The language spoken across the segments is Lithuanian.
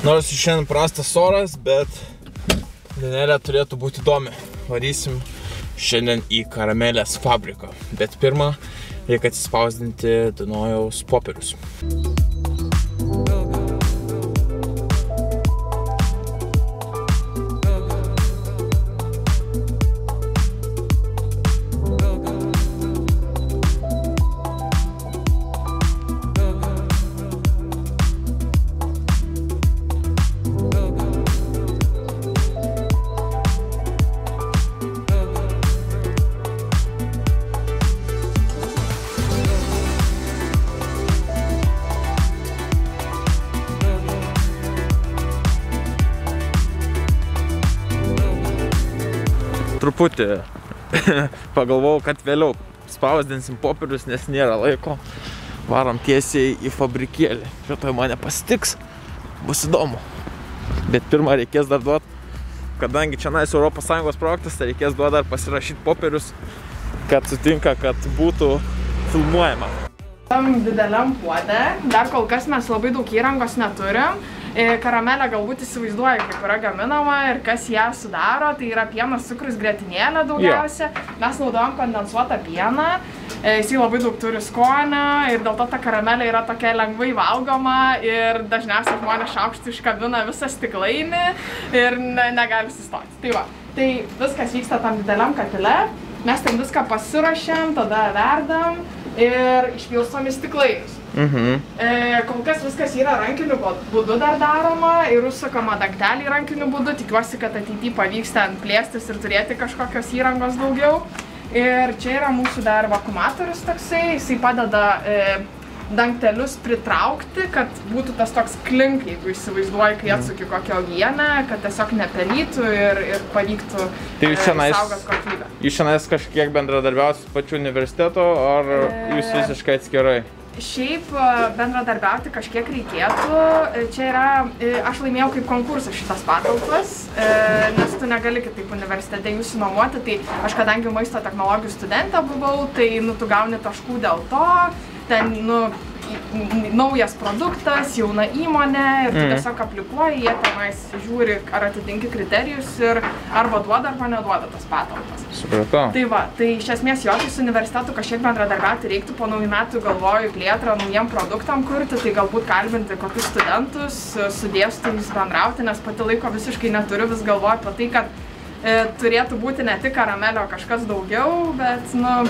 Nors šiandien prastas oras, bet dienelė turėtų būti įdomi. Varysim šiandien į karamelės fabriką. Bet pirmą reikia atsispausdinti Dunojaus popierius. Truputį pagalvojau, kad vėliau spausdinsim popierius, nes nėra laiko. Varom tiesiai į fabrikėlį. Šitoj mane pasitiks, bus įdomu. Bet pirmą reikės dar duoti, kadangi čia nais ES projektas, tai reikės duoti dar pasirašyti popierius, kad sutinka, kad būtų filmuojama. Tam dideliam puode, dar kol kas mes labai daug įrangos neturim. E, karamelę galbūt įsivaizduoju, kaip yra gaminama ir kas ją sudaro. Tai yra pienas, cukrus, grėtinėlė daugiausia. Mes naudojam kondensuotą pieną. E, jisai labai daug turi skonio ir dėl to ta karamelė yra tokia lengvai valgoma ir dažniausiai žmonės šaukštų iškabina visą stiklainį ir ne, negali sustoti. Tai va, tai viskas vyksta tam dideliam katile. Mes ten viską pasirašėm, tada verdam ir išpilstom į stiklainius. Mhm. E, kol kas viskas yra rankiniu būdu dar daroma ir užsukama dangtelį rankiniu būdu. Tikiuosi, kad ateityje pavyks ten plėstis ir turėti kažkokios įrangos daugiau. Ir čia yra mūsų dar vakumatorius toksai, jisai padeda e, dangtelius pritraukti, kad būtų tas toks klink, jeigu įsivaizduoji, kai atsuki kokią uogienę, kad tiesiog nepelytų ir, ir pavyktų Tai jūs e, čionais- saugot kokybę. Jūs šiandien kažkiek bendradarbiausit pačiu universitetu, ar E. jūs visiškai atskirai? Šiaip e, bendradarbiauti kažkiek reikėtų. E, Čia yra, e, aš laimėjau kaip konkursą šitas patalpas, nes tu negali kitaip universitete jų sinuomoti. Tai aš kadangi maisto technologijų studentė buvau, tai nu, tu gauni taškų dėl to. Ten, nu, naujas produktas, jauna įmonė ir tu Mhm. tiesiog aplikuoji, jie tenais žiūri, ar atitinki kriterijus ir arba duoda arba neduoda tas patalpas. Supratau. Tai va, tai iš esmės jo, tai su universitetu kažkiek bendradarbiauti reiktų, po naujų metų galvoju plėtrą naujiem produktam kurti, tai galbūt kalbinti kokius studentus, su dėstytojais bendrauti, nes pati laiko visiškai neturiu, vis galvoju apie tai, kad turėtų būti ne tik karamelio kažkas daugiau, bet, nu,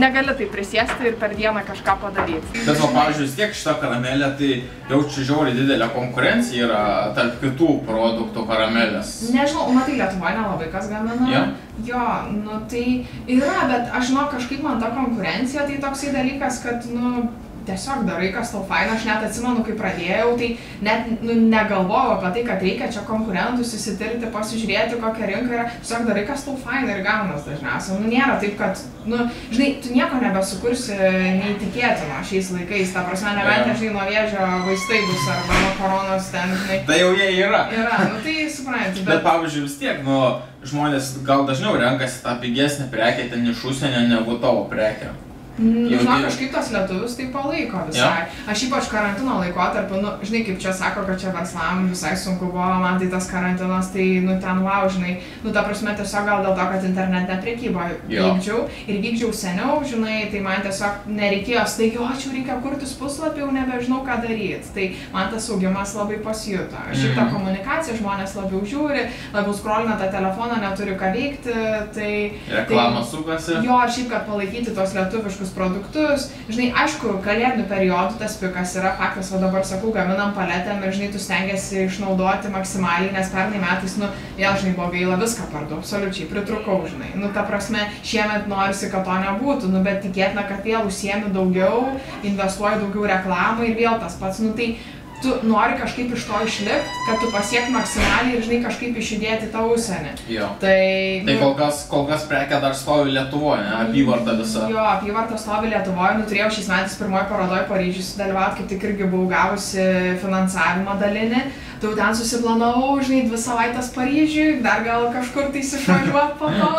negali tai prisėsti ir per dieną kažką padaryti. Bet, va, pavyzdžiui, vis tiek šita karamelė, tai jaučiu žiauriai didelė konkurencija yra tarp kitų produktų karamelės. Nežinau, matai, Lietuvoje nelabai kas gamina. Jo? Jo, nu tai yra, bet aš žinau, kažkaip man ta konkurencija tai toksai dalykas, kad, nu, tiesiog darai, kas tau faina, aš net atsimenu, kai pradėjau, tai net nu, negalvojau apie tai, kad reikia čia konkurentus įsitirti, pasižiūrėti, kokia rinka yra, tiesiog darai, kas tau faina ir gaunas dažniausiai. Nu, nėra taip, kad, nu, žinai, tu nieko nebesukursi neįtikėtino šiais laikais, ta prasme, nebent, Jo. žinai, nuo vėžio vaistai bus arba nuo koronos ten, žinai. Tai jau jie yra. Yra, nu tai supranti, Bet, pavyzdžiui, vis tiek, nu, žmonės gal dažniau renkasi tą pigesnę prekę ten iš užsienio negu tavo prekę. Nu, Jau žinok, dirbi. kažkaip tos lietuvius tai palaiko visai. Aš ypač karantino laikotarpiu, nu, žinai, kaip čia sako, kad čia verslam visai sunku buvo, man tai tas karantinas, tai, nu, ten wow, žinai, nu, ta prasme, tiesiog gal dėl to, kad internetinę priekybą Jo. vykdžiau ir vykdžiau seniau, žinai, tai man tiesiog nereikėjo, staigi, o čia reikia kurtis puslapį, jau nebežinau, ką daryti. Tai man tas augimas labai pasijuto. Šiaip ta Mhm. komunikacija žmonės labiau žiūri, labiau skrolina tą telefoną, neturi ką veikti, tai... Reklama sukasi. Jo, šiaip, kad palaikyti tos lietuviškus produktus. Žinai, aišku, kalėdų periodų tas pikas yra faktas, o dabar sakau, gaminam paletėm ir, žinai, tu stengiasi išnaudoti maksimaliai, nes pernai metais, nu, vėl, žinai, buvo gaila viską parduoti, absoliučiai pritrukau, žinai. Nu, ta prasme, šiemet norisi, kad to nebūtų, nu, bet tikėtina, kad vėl užsiemi daugiau, investuoji daugiau reklamai ir vėl tas pats, nu, tai tu nori kažkaip iš to išlipti, kad tu pasiek maksimaliai ir, žinai, kažkaip išjudėti tą užsienį. Jo. Tai, Tai nu, kol kas, kol kas prekė dar stovi Lietuvoje, ne? Apyvarta visa. Jo, apyvarta stovi Lietuvoje, nu turėjau šiais metais pirmoji parodoje Paryžiui sudalyvauti, kaip tik irgi buvau gavusi finansavimą dalinį. Tai jau ten susiplanavau, žinai, dvi savaitės Paryžiui, dar gal kažkur tai išvažiuot po to.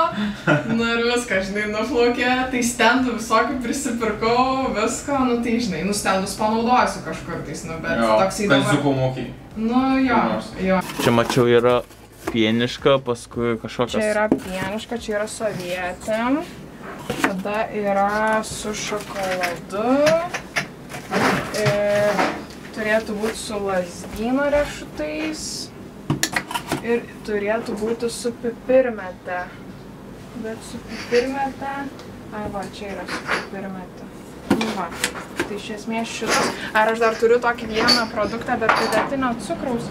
Nu ir viskas, žinai, nuplaukė, tai stendų visokių prisipirkau, viską, nu tai žinai, nu stendus panaudosiu kažkur tais, nu bet toksai dabar. Kaziuko mokiai. Nu jo, jo. Čia mačiau yra pieniška, paskui kažkokios... Čia yra pieniška, čia yra sovietėm. Tada yra su šokoladu. E, turėtų būti su lasdyno riešutais. Ir turėtų būti su pipirmete. Bet su pipirmete. Ai va, čia yra su pipirmete. Nu va, tai iš esmės šitas. Ar aš dar turiu tokį vieną produktą be pridėtinio cukraus?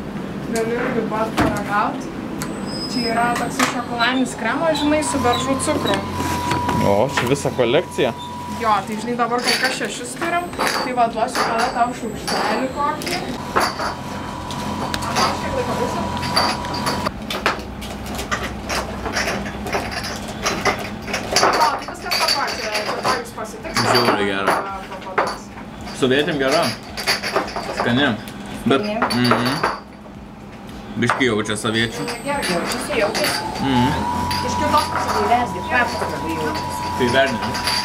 Galiu irgi pat paragauti. Čia yra toks šokoladinis kremas, žinai, su beržų cukru. O, čia visa kolekcija. Jo, tai žinai, dabar kol kas šešis turim, tai va duosiu tada tau šaukštelį kokį. Kiek laiko būsi? O, tai viskas tą pačią, to jūs pasitiks. Žiauriai gera. Sovietėm gera. Skani. Bet... Mhm. Biškai jaučia saviečių. Gerai, jaučiasi, jaučiasi. Mhm. Iš kitos pusės įvesgi, kvepą labai jaučiasi. Tai vertinu.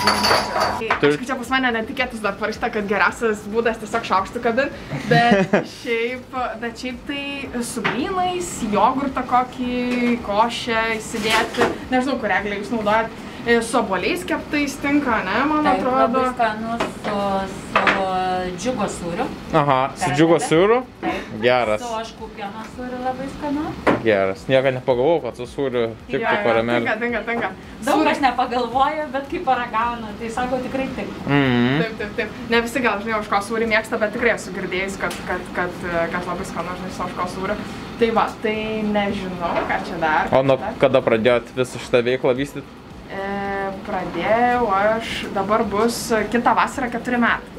Kažkaip čia pas mane netikėtas dar parašyta, kad geriausias būdas tiesiog šaukštų kabin, bet šiaip, bet šiaip tai su blynais, jogurtą kokį, košę įsidėti, nežinau, kurią eglę jūs naudojat, e, su oboliais keptais tinka, ne, man Taip, atrodo. labai skanus su, su džiugo sūriu. Aha, su džiugo sūriu. Taip. Geras. Su oškų pieno sūriu labai skanu. Geras. Niekada nepagalvojau, kad su sūriu tiktų jo, karamelė. Tinka, tinka, tinka. Daug Sūris- aš nepagalvoju, bet kai paragaunu, tai sako tikrai tik. Mhm. Taip, taip, taip. Ne visi gal, žinai, oško sūrį mėgsta, bet tikrai esu girdėjus, kad, kad, kad, kad labai skanu, žinai, su oško sūriu. Tai va, tai nežinau, ką čia dar. O nuo kada pradėjot visą šitą veiklą vystyti? Pradėjau aš, dabar bus kitą vasarą keturi metai,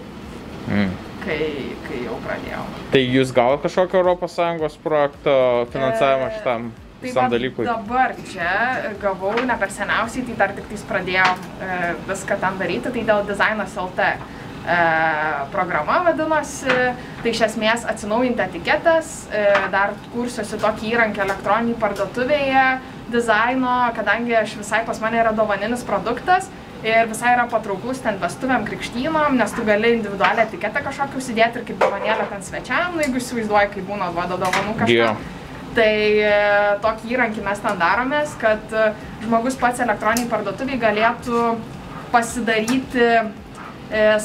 Mm. kai, kai jau pradėjau. Tai jūs gavot kažkokio ES projekto finansavimą E, šitam Tai visam dalykui? dabar čia gavau ne per seniausiai, tai dar tik tais pradėjom e, viską ten daryti, tai dėl Dizainas LT e, programa vadinosi, tai iš esmės atsinaujinti etiketės, e, dar kursiuosi tokį įrankį elektroninį parduotuvėje dizaino, kadangi aš visai pas mane yra dovaninis produktas. Ir visai yra patrauklus ten vestuvėm, krikštynom, nes tu gali individualią etiketę kažkokią užsidėti ir kaip dovanėlę ten svečiam, nu, jeigu įsivaizduoji, kaip būna duoda dovanų kažką. Jo. Tai e, tokį įrankį mes ten daromės, kad e, žmogus pats elektroniniai parduotuviai galėtų pasidaryti e,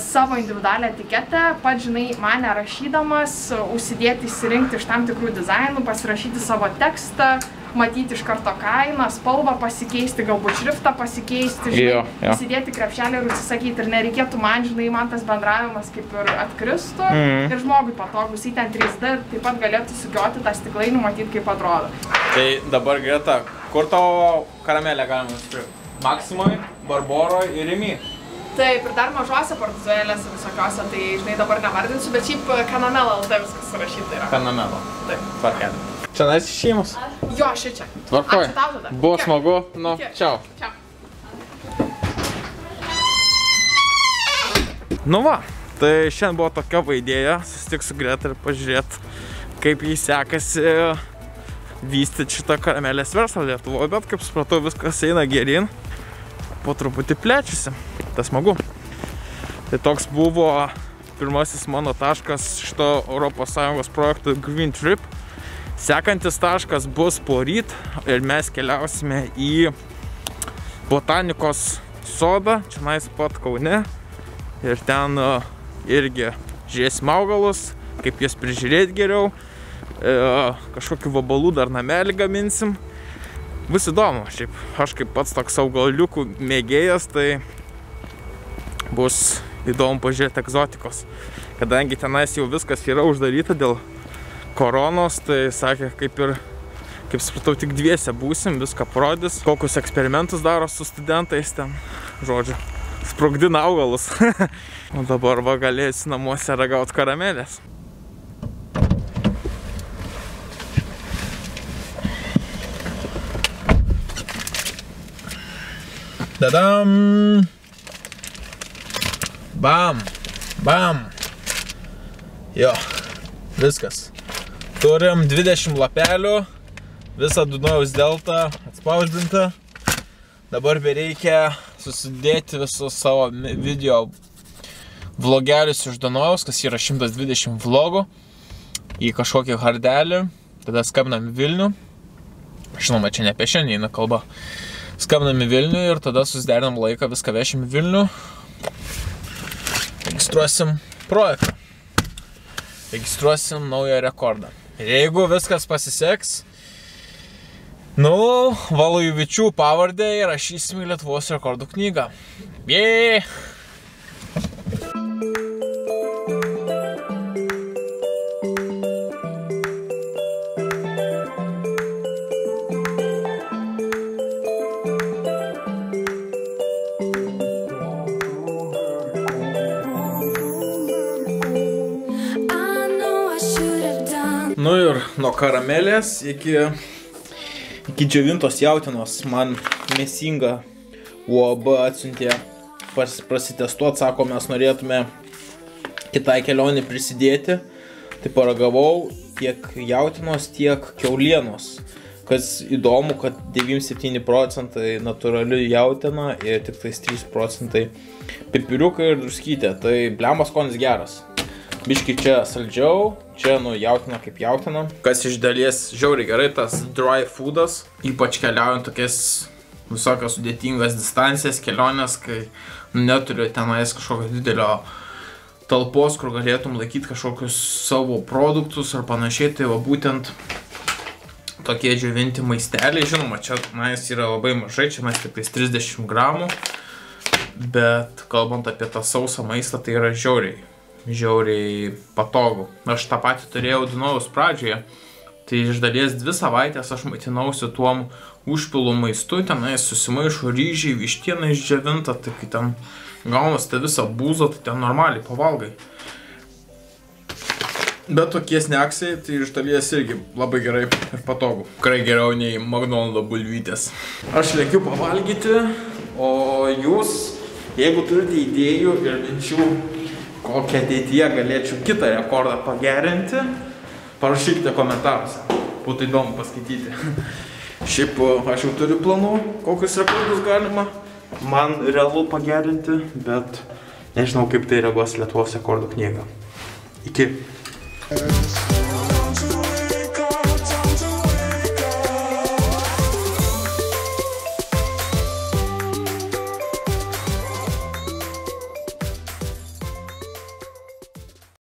savo individualią etiketę, pats žinai, mane rašydamas, užsidėti, įsirinkti iš tam tikrų dizainų, pasirašyti savo tekstą, matyti iš karto kainą, spalvą pasikeisti, galbūt šriftą pasikeisti, žinai, Jo, jo. įsidėti krepšelį ir užsisakyti. Ir nereikėtų man, žinai, man tas bendravimas kaip ir atkristų. Mhm. Ir žmogui patogus, jį ten 3D taip pat galėtų sukioti tą stiklainį, matyti kaip atrodo. Tai dabar Greta, kur tavo karamelę galima nusipirkti? Maksimoj, Barboroje ir Rimi. Taip, ir dar mažose parduotuvėlėse visokiose, tai žinai dabar nevardinsiu, bet šiaip kanamel LT viskas surašyta yra. Kanamelo. Taip. Tvarkelį. Čia nais išėjimas? Jo, ši čia. Tvarkoj. Ačiū tau tada. Buvo Iki. smagu. Nu, Iki. čiau. Čia. Nu va, tai šiandien buvo tokia va idėja, susitik su Greta ir pažiūrėt, kaip jai sekasi vystyti šitą karamelės verslą Lietuvoje, bet kaip supratau, viskas eina gerin, po truputį plečiasi, tas smagu. Tai toks buvo pirmasis mano taškas šito ES projekto Green Trip. Sekantis taškas bus poryt ir mes keliausime į botanikos sodą, čia nais pat Kaune ir ten e, irgi žiūrėsim augalus, kaip jas prižiūrėti geriau, e, kažkokių vabalų dar namelį gaminsim. Bus įdomu, šiaip aš kaip pats toks augaliukų mėgėjas, tai bus įdomu pažiūrėti egzotikos. Kadangi tenais jau viskas yra uždaryta dėl koronos, tai sakė, kaip ir, kaip supratau, tik dviese būsim, viską parodys, kokius eksperimentus daro su studentais ten, žodžiu sprogdina augalus. o dabar va galėsi namuose ragauti karamelės. Dadam! Bam! Bam! Jo. Viskas. Turim 20 lapelių, visą Dunojaus deltą atspausdintą. Dabar bereikia susidėti visus savo video vlogelius iš Dunojaus, kas yra 120 vlogų, į kažkokį hardelį. Tada skambinam Vilnių. Žinoma, čia ne apie šiandien eina kalba. Skambinam į Vilnių ir tada susiderinam laiką, viską vešim į Vilnių. Registruosim projektą. Registruosim naują rekordą. Ir jeigu viskas pasiseks, nu, Valujovičių pavardę įrašysim į Lietuvos rekordų knygą. Jee! I Nu ir nuo karamelės iki, iki džiovintos jautinos man mėsinga UAB atsiuntė pas, prasitestuoti, sako, mes norėtume kitai kelionį prisidėti. Tai paragavau tiek jautinos, tiek keulienos. Kas įdomu, kad 97 procentai natūrali jautina ir tik tais 3 procentai pipiriukai ir druskytė. Tai blemas skonis geras. Biški čia saldžiau, čia nu jautina kaip jautina. Kas iš dalies žiauriai gerai, tas dry foodas, ypač keliaujant tokias visokias sudėtingas distancijas, keliones, kai neturiu tenais kažkokio didelio talpos, kur galėtum laikyti kažkokius savo produktus ar panašiai, tai va būtent tokie džiovinti maisteliai, žinoma, čia na, jis yra labai mažai, čia mes tik tais 30 gramų, bet kalbant apie tą sausą maistą, tai yra žiauriai, žiauriai patogu. Aš tą patį turėjau Dunojaus pradžioje, tai iš dalies dvi savaitės aš maitinausi tuom užpilu maistu, tenai susimaišo ryžiai, vištiena išdžiovinta, tai kai ten gaunas tą visą būzą, tai ten normaliai pavalgai. Bet tokie sneksai, tai iš dalies irgi labai gerai ir patogu. Tikrai geriau nei Magnoldo bulvytės. Aš lėkiu pavalgyti, o jūs, jeigu turite idėjų ir minčių, kokią ateityje galėčiau kitą rekordą pagerinti, parašykite komentaruose. Būtų įdomu paskaityti. Šiaip aš jau turiu planų, kokius rekordus galima man realu pagerinti, bet nežinau, kaip tai reaguos Lietuvos rekordų knyga. Iki.